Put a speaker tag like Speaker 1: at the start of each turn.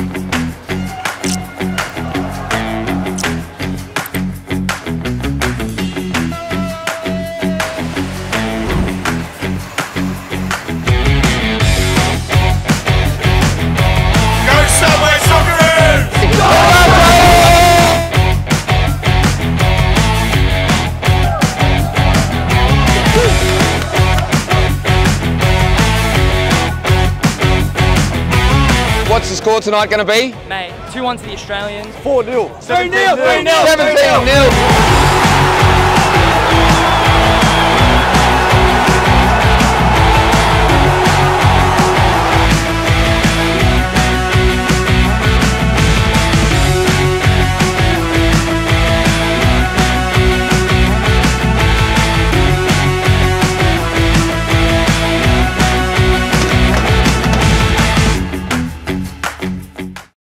Speaker 1: Go
Speaker 2: What's the score tonight going to be?
Speaker 3: Mate, 2 1 to the Australians.
Speaker 4: 4 0.
Speaker 1: 3 0! 3 0!
Speaker 2: 17 0.